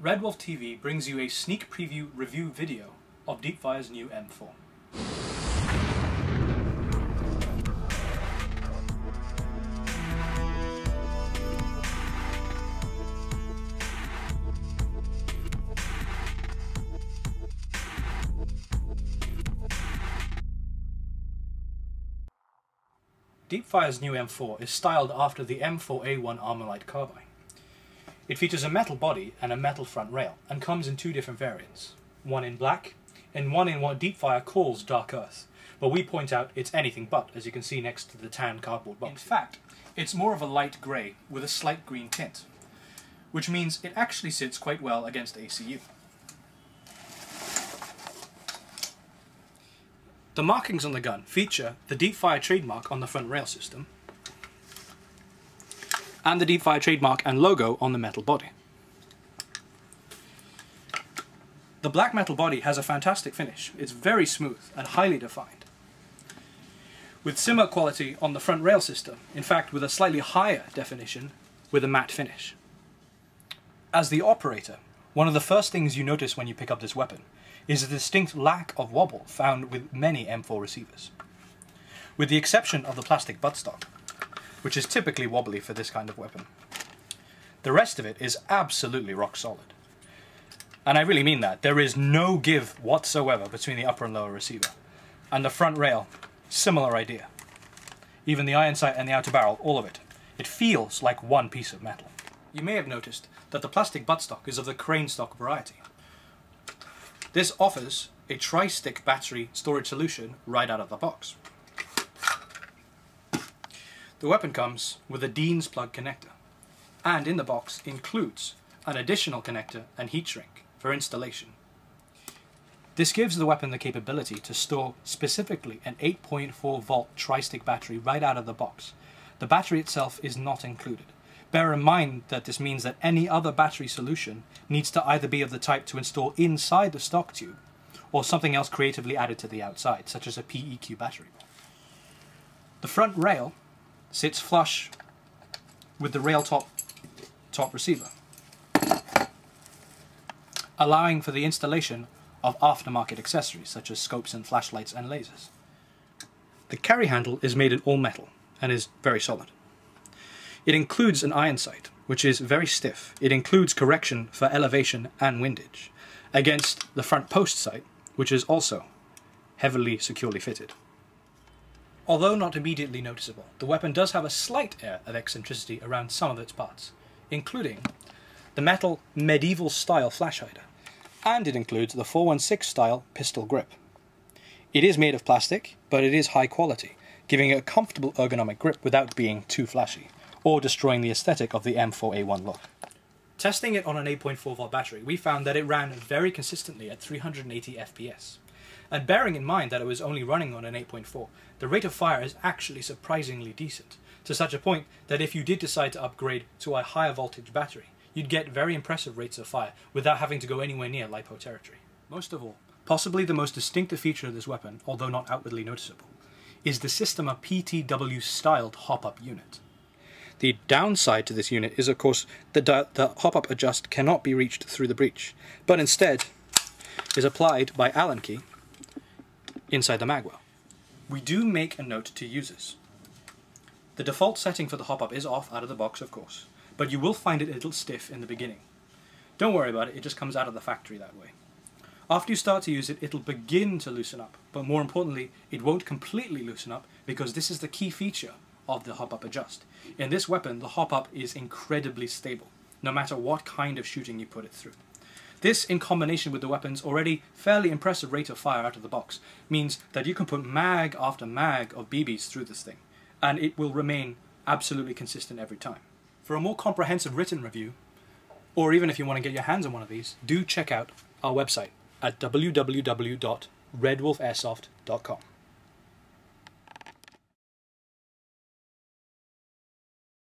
Red Wolf TV brings you a sneak preview review video of Deepfire's new M4. Deepfire's new M4 is styled after the M4A1 Armalite carbine. It features a metal body and a metal front rail, and comes in two different variants, one in black, and one in what Deepfire calls Dark Earth, but we point out it's anything but, as you can see next to the tan cardboard box. In fact, it's more of a light grey with a slight green tint, which means it actually sits quite well against ACU. The markings on the gun feature the Deepfire trademark on the front rail system, and the Deepfire trademark and logo on the metal body. The black metal body has a fantastic finish. It's very smooth and highly defined. With similar quality on the front rail system, in fact with a slightly higher definition with a matte finish. As the operator, one of the first things you notice when you pick up this weapon is the distinct lack of wobble found with many M4 receivers. With the exception of the plastic buttstock, which is typically wobbly for this kind of weapon. The rest of it is absolutely rock solid. And I really mean that. There is no give whatsoever between the upper and lower receiver. And the front rail, similar idea. Even the iron sight and the outer barrel, all of it. It feels like one piece of metal. You may have noticed that the plastic buttstock is of the crane stock variety. This offers a tri-stick battery storage solution right out of the box. The weapon comes with a Dean's plug connector, and in the box includes an additional connector and heat shrink for installation. This gives the weapon the capability to store specifically an 8.4 volt tri-stick battery right out of the box. The battery itself is not included. Bear in mind that this means that any other battery solution needs to either be of the type to install inside the stock tube or something else creatively added to the outside, such as a PEQ battery. The front rail sits flush with the rail top, top receiver, allowing for the installation of aftermarket accessories such as scopes and flashlights and lasers. The carry handle is made in all metal and is very solid. It includes an iron sight, which is very stiff. It includes correction for elevation and windage, against the front post sight, which is also heavily securely fitted. Although not immediately noticeable, the weapon does have a slight air of eccentricity around some of its parts, including the metal medieval style flash hider, and it includes the 416 style pistol grip. It is made of plastic, but it is high quality, giving it a comfortable ergonomic grip without being too flashy, or destroying the aesthetic of the M4A1 look. Testing it on an 8.4 volt battery, we found that it ran very consistently at 380 FPS. And bearing in mind that it was only running on an 8.4, the rate of fire is actually surprisingly decent, to such a point that if you did decide to upgrade to a higher voltage battery, you'd get very impressive rates of fire without having to go anywhere near LiPo territory. Most of all, possibly the most distinctive feature of this weapon, although not outwardly noticeable, is the system of PTW styled hop-up unit. The downside to this unit is of course that the hop-up adjust cannot be reached through the breech, but instead is applied by Allen key inside the magwell. We do make a note to users. The default setting for the hop-up is off out of the box, of course, but you will find it a little stiff in the beginning. Don't worry about it, it just comes out of the factory that way. After you start to use it, it'll begin to loosen up, but more importantly, it won't completely loosen up because this is the key feature of the hop-up adjust. In this weapon, the hop-up is incredibly stable, no matter what kind of shooting you put it through. This, in combination with the weapon's already fairly impressive rate of fire out of the box, means that you can put mag after mag of BBs through this thing, and it will remain absolutely consistent every time. For a more comprehensive written review, or even if you want to get your hands on one of these, do check out our website at www.redwolfairsoft.com.